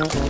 Mm-hmm.